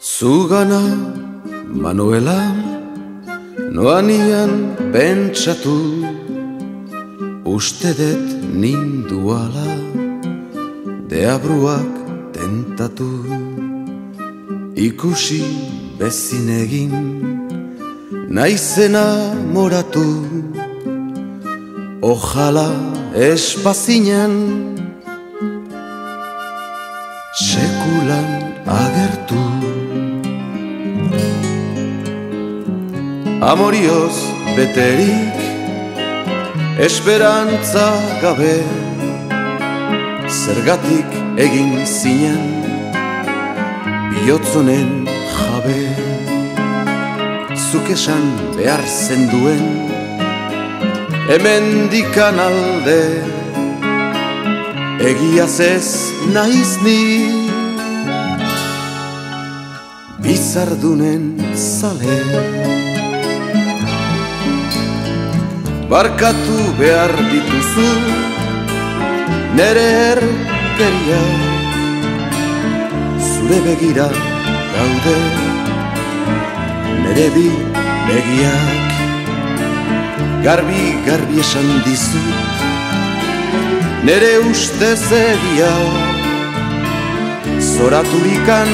Zugana, Manuela, noanian pentsatu, uste det ninduala, deabruak tentatu, ikusi bezin egin, naizena moratu, ojala espazinen, sekulan agertu. Amorioz beterik Esperantza gabe Zergatik egin zinen Biotzonen jabe. Zuk esan behar zenduen Hemen dikan alde Egiaz ez naiz ni. Bizardunen zale Barkatu behar dituzu Nere erkeria Zure begira daude Nere bi begiak. Garbi, garbi esan dizut Nere uste zedia Zoraturikan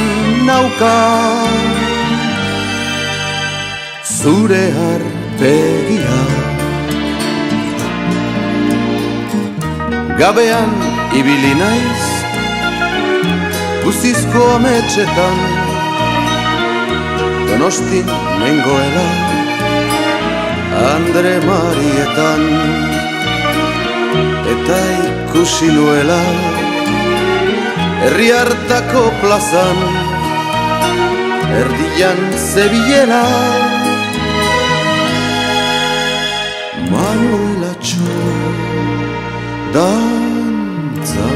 nauka Zure arpegiak Gabean ibili naiz Guzizko ametxetan Donosti nengoela Andre Marietan. Eta ikusi nuela Herri hartako plazan Erdian zebilela. Manuela Danza.